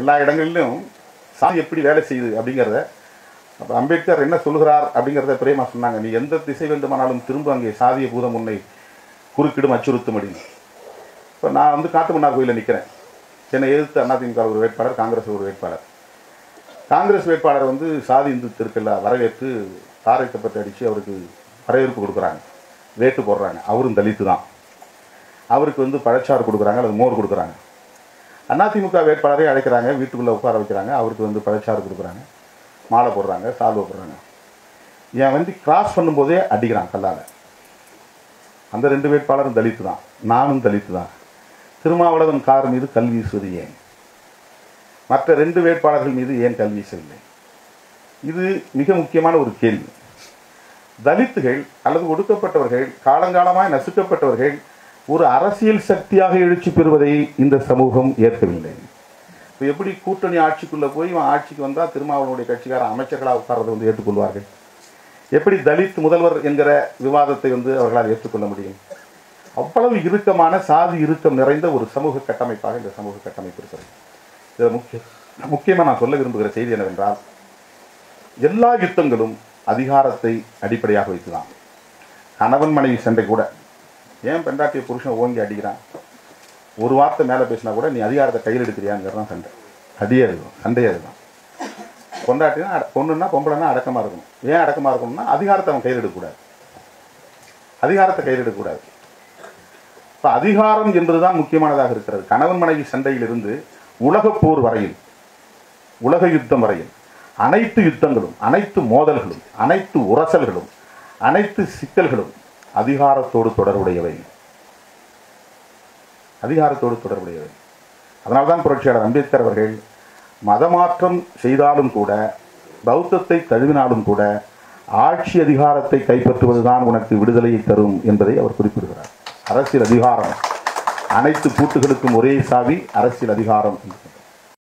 எல்லா இடங்களிலும் சாமி எப்படி வேலை செய்யுது அப்படிங்கிறத அப்போ அம்பேத்கர் என்ன சொல்கிறார் அப்படிங்கிறத பிரேமா சொன்னாங்க. நீ எந்த திசை வேண்டுமானாலும் திரும்ப அங்கே சாதிய பூதம் உன்னை குறுக்கிடும் அச்சுறுத்தும் அப்படின்னு இப்போ நான் வந்து காட்டுமன்னார் கோயிலில் நிற்கிறேன் சென்னை எதிர்த்து அதிமுக ஒரு வேட்பாளர் காங்கிரஸ் ஒரு வேட்பாளர். காங்கிரஸ் வேட்பாளர் வந்து சாதி இந்து திருக்கல்ல வரவேற்று தாரை தப்பத்தை அடித்து அவருக்கு வரவேற்பு கொடுக்குறாங்க. வேட்டு போடுறாங்க. அவரும் தலித்து தான் அவருக்கு வந்து பழச்சாறு கொடுக்குறாங்க அல்லது மோர் கொடுக்குறாங்க. அதிமுக வேட்பாளரே அழைக்கிறாங்க வீட்டுக்குள்ளே உட்கார வைக்கிறாங்க. அவருக்கு வந்து பழச்சாறு கொடுக்குறாங்க. மாலை போடுறாங்க சால்வை போடுறாங்க. என் வந்து கிராஸ் பண்ணும்போதே அடிக்கிறான் கல்லால். அந்த ரெண்டு வேட்பாளரும் தலித்து தான். நானும் தலித்து தான். திருமாவளவன் கார் மீது கல் வீசுவது ஏன்? மற்ற ரெண்டு வேட்பாளர்கள் மீது ஏன் கல் வீசவில்லை? இது மிக முக்கியமான ஒரு கேள்வி. தலித்துகள் அல்லது ஒடுக்கப்பட்டவர்கள் காலங்காலமாக நசுக்கப்பட்டவர்கள் ஒரு அரசியல் சக்தியாக எழுச்சி பெறுவதை இந்த சமூகம் ஏற்கவில்லை. இப்போ எப்படி கூட்டணி ஆட்சிக்குள்ளே போய் இவன் ஆட்சிக்கு வந்தால் திருமாவளவனுடைய கட்சிக்கார அமைச்சர்களாக உட்கார்றதை வந்து ஏற்றுக்கொள்வார்கள்? எப்படி தலித் முதல்வர் என்கிற விவாதத்தை வந்து அவர்களால் ஏற்றுக்கொள்ள முடியும்? அவ்வளவு இறுக்கமான சாதி இறுக்கம் நிறைந்த ஒரு சமூக கட்டமைப்பாக இந்த சமூக கட்டமைப்பு இருக்கிறது. இதில் முக்கிய முக்கியமாக நான் சொல்ல விரும்புகிற செய்தி என்னவென்றால் எல்லா யுத்தங்களும் அதிகாரத்தை அடிப்படையாக வைத்துதான். கணவன் மனைவி சண்டை கூட ஏன் பெண்டாட்டிய புருஷன் ஓங்கி அடிக்கிறான்? ஒரு வார்த்தை மேலே பேசினா கூட நீ அதிகாரத்தை கையில் எடுக்கிறியாங்கிறது தான் சண்டை. அடியே இருக்கும் சண்டையே இருக்கும் பொண்டாட்டினா பொண்ணுன்னா பொம்பளைன்னா அடக்கமாக இருக்கணும். ஏன் அடக்கமாக இருக்கணும்னா அதிகாரத்தை அவன் கையில் எடுக்கக்கூடாது. அதிகாரத்தை கையில் எடுக்கக்கூடாது. இப்போ அதிகாரம் என்பதுதான் முக்கியமானதாக இருக்கிறது. கணவன் மனைவி சண்டையிலிருந்து உலகப் போர் வரையில் உலக யுத்தம் வரையில் அனைத்து யுத்தங்களும் அனைத்து மோதல்களும் அனைத்து உரசல்களும் அனைத்து சிக்கல்களும் அதிகாரத்தோடு தொடர்புடையவை. அதிகாரத்தோடு தொடர்புடையவை. அதனால்தான் புரட்சியாளர் அம்பேத்கர் அவர்கள் மதமாற்றம் செய்தாலும் கூட பௌத்தத்தை தழுவினாலும் கூட ஆட்சி அதிகாரத்தை கைப்பற்றுவதுதான் உனக்கு விடுதலையை தரும் என்பதை அவர் குறிப்பிடுகிறார். அரசியல் அதிகாரம் அனைத்து கூட்டுகளுக்கும் ஒரே சாவி அரசியல் அதிகாரம். என்று